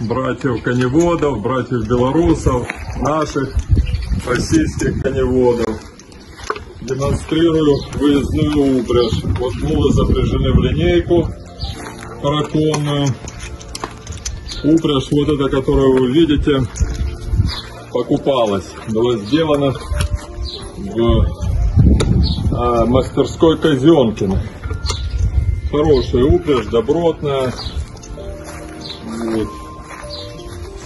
братьев коневодов, братьев белорусов, наших российских коневодов. Демонстрирую выездную упряжь. Вот мулы запряжены в линейку параконную. Упряжь вот эта, которую вы видите, покупалась. Была сделана в а, мастерской Казенкина. Хорошая упряжь, добротная. Вот.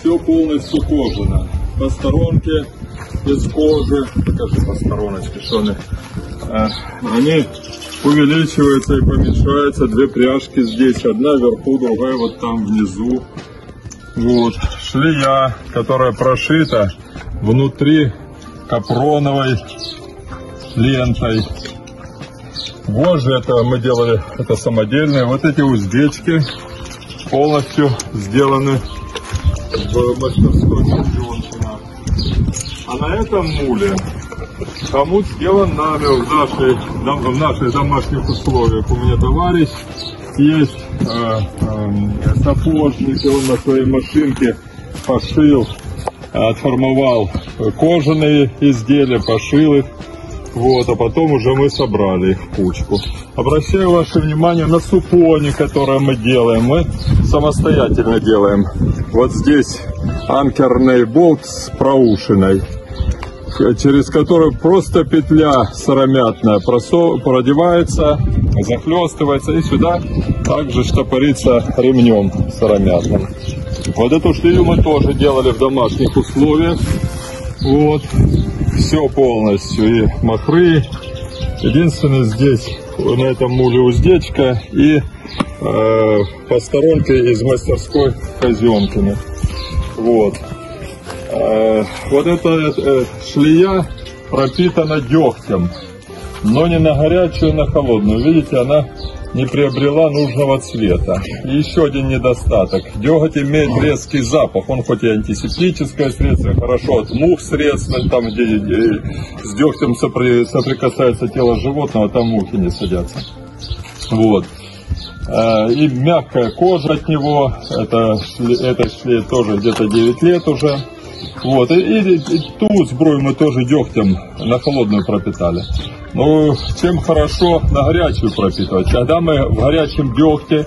Все полностью кожано. По сторонке из кожи. Покажи по стороночке, что они. А, они увеличиваются и помещаются. Две пряжки здесь. Одна вверху, другая вот там внизу. Вот. Шлея, которая прошита внутри капроновой лентой. Вожжи это мы делали, это самодельные. Вот эти уздечки полностью сделаны в мастерской Чемпионкина. А на этом муле хомут сделан нами в, нашей, в наших домашних условиях. У меня товарищ есть э, э, сапожник, он на своей машинке пошил, отформовал кожаные изделия, пошил их. Вот, а потом уже мы собрали их в кучку. Обращаю ваше внимание на супони, которые мы делаем. Мы самостоятельно делаем. Вот здесь анкерный болт с проушиной, через который просто петля сыромятная продевается, захлестывается и сюда также штопорится ремнем сыромятным. Вот эту шлею мы тоже делали в домашних условиях. Вот все полностью, и махры. Единственное здесь, на этом муле уздечка и э, по сторонке из мастерской Казенкина. Вот. Э, вот эта э, шлея пропитана дегтем, но не на горячую, а на холодную. Видите, она не приобрела нужного цвета. И еще один недостаток. Деготь имеет резкий запах. Он хоть и антисептическое средство, хорошо от мух средство, там где с дегтем сопри, соприкасается тело животного, там мухи не садятся. Вот. А, и мягкая кожа от него, это, это шле тоже где-то 9 лет уже. Вот, и, и, и ту сбрую мы тоже дегтем на холодную пропитали. Ну, чем хорошо на горячую пропитывать. Когда мы в горячем дегте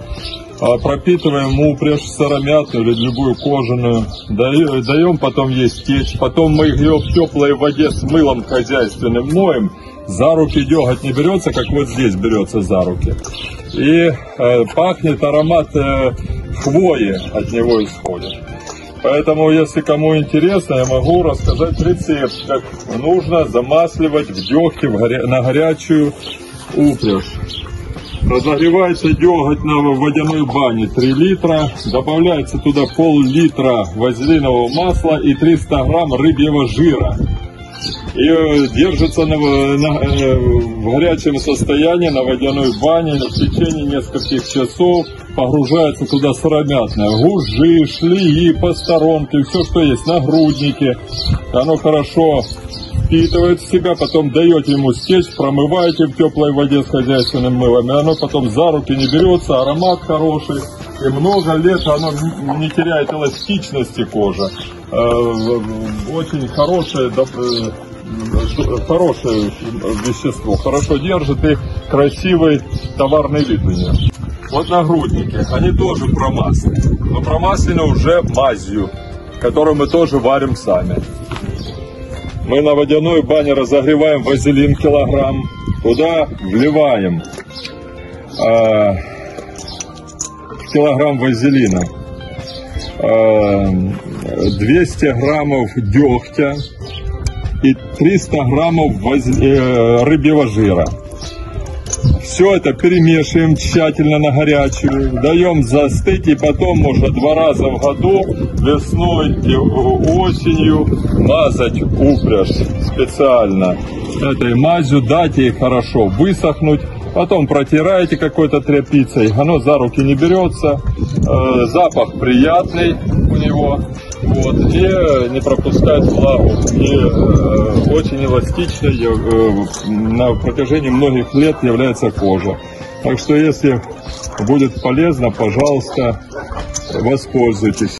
а, пропитываем упряжь сыромятную или любую кожаную, даем потом есть течь, потом мы ее в теплой воде с мылом хозяйственным моем, за руки деготь не берется, как вот здесь берется за руки. И э, пахнет аромат э, хвои от него исходит. Поэтому, если кому интересно, я могу рассказать рецепт, как нужно замасливать в дегте в горя... на горячую упряжь. Разогревается деготь на водяной бане 3 литра, добавляется туда пол-литра вазелинового масла и 300 грамм рыбьего жира. И э, держится на, на, э, в горячем состоянии на водяной бане в течение нескольких часов погружается туда сыромятное. Гужи, шлии, посторонки, все, что есть, нагрудники. Оно хорошо впитывает в себя, потом даете ему стечь, промываете в теплой воде с хозяйственным мылом, и оно потом за руки не берется, аромат хороший, и много лет оно не теряет эластичности кожи. Э, очень хорошее, э, хорошее вещество, хорошо держит и красивый товарный вид у нее. Вот нагрудники, они тоже промаслены, но промаслены уже мазью, которую мы тоже варим сами. Мы на водяной бане разогреваем вазелин килограмм, туда вливаем э, килограмм вазелина, э, 200 граммов дегтя и 300 граммов воз... э, рыбьего жира. Все это перемешиваем тщательно на горячую, даем застыть и потом можно два раза в году, весной и осенью, мазать упряжь специально. Этой мазью дать ей хорошо высохнуть, потом протираете какой-то тряпицей, оно за руки не берется, э, запах приятный у него, вот, и не пропускает влагу, и э, очень эластичной э, на протяжении многих лет является кожа. Так что если будет полезно, пожалуйста, воспользуйтесь.